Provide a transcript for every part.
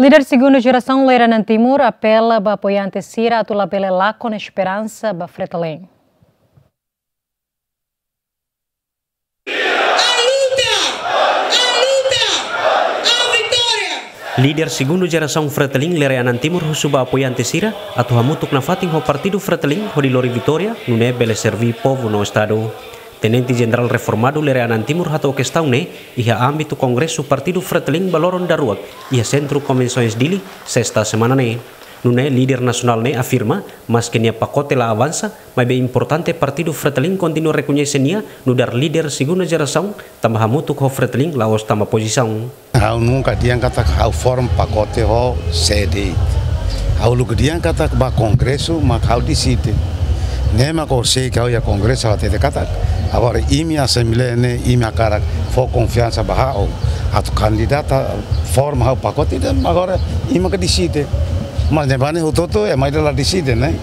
Líder segunda geração Leiranan Timur apela para apoiante Sira a labele lá com esperança para Fretalém. Líder segundo geração Freteling Lereanan Timur husuba apoiante Sira atau hamutuk na fating ho partido Freteling ho di Lori Vitória nune bele servi povo no estado. Tenente Jenderal Reformado Lereanan Timur hato questaune iha âmbito Congresso Partido Freteling Baloron Daruak iha Centro Convenções Dili sexta semana ne. Nune líder nacional ne afirma, mas que nia pacote la avança, mas importante partido Freteling continua reconhecenia no dar líder segunda geração, tambah mutu ho Freteling laos tama posição. Hau nunca diang kata hau form pacote ho sede. Hau lu diang kata ba kongreso mak hau decide. Nema ko sei kau ya kongreso hau tete kata. Agora, e minha assembleia né, e minha cara for confiança barra ou a candidata forma o pacote, agora e que decide. Mas depois o Toto é mais ela decide, né?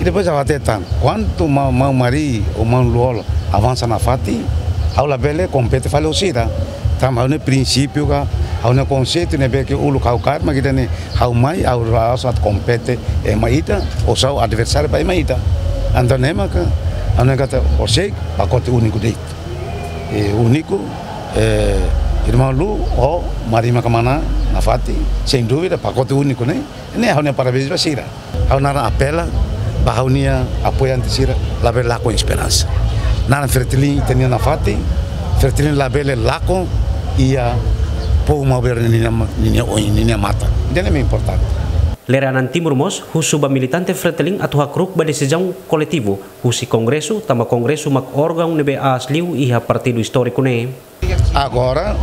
E depois ela até tanto. Quanto uma mão Maria ou mão Luola avança na fati, a aula bela compete falecida. Então, tá, um princípio, ao um conceito né que o local karma que tem um mai ao raso só compete é maita ou só adversário para maita então né anakata osek akote uniku deit e uniku e, e irma lu o marima kamana nafati sem dúvida pacote único né e né há parabéns para Sira. Há nara apela bahaunia apoiante Sira lá ver lá com esperança nara fertilin tinha nafati fertilin lá ver lá com ia pou mover ninia ninia mata. Dele é importante Leranantimurmos husu ba militante freteling at hakruk ba desejão coletivo husi kongresu, tama congresso mac órgão nebe asliu e a partido histórico ne. Eh. Agora,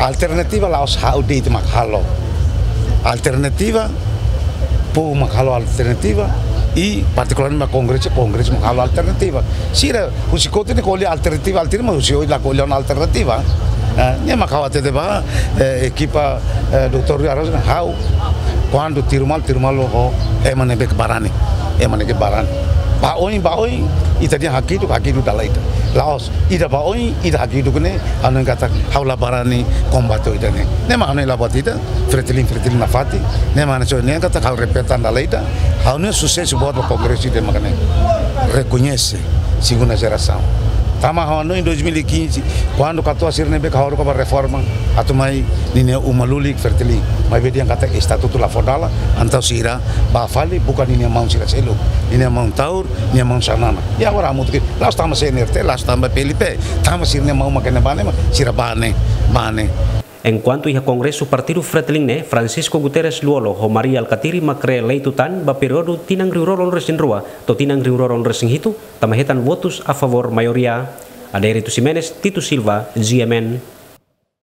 alternativa laos os haudit mak halo. Alternativa, po mak halo alternativa i particularmente mac congresso congresso mac halo alternativa. Sira husi kote ne colhe alternativa alternativa eh, husi la lá colhe uma alternativa. Nya mac halo te deba equipa eh, doutor Aros hau quando tirumal tirumal ho emane bek barani? Emane ke barani? Baoi baoi. Ita dia hakidu hakidu dala ita laos. Ida baoi ida hakidu kene. Anu kata haula barani kombato ida ne ne ma anu labot ita fretilin fretilin nafati. Ne ma anu ne kata kau repetan dala ita anu sukses buat kongres ida makane reconhece segunda geração Tama hano em 2015, quando catou a sirne be kahoro ka reforma, atu mai nine umalulik fertili, mai bedi yang kata estatuto la fodala, antau sira ba fali bukan nine mau sira selo, nine mau taur, nine mau sanana. Ya ora amu tuki, las tama CNRT, las tama PLP, tama sirne mau makene bane, sira bane, bane. En cuanto a Congreso Partido Fretelingne, Francisco Guterres Luolo o Maria Alcatiri macre leitutan ba periodo tinang riuroron resin rua, to tinang resin hitu, tamahetan votos a favor maioria. Aderitu Simenes, Tito Silva, GMN.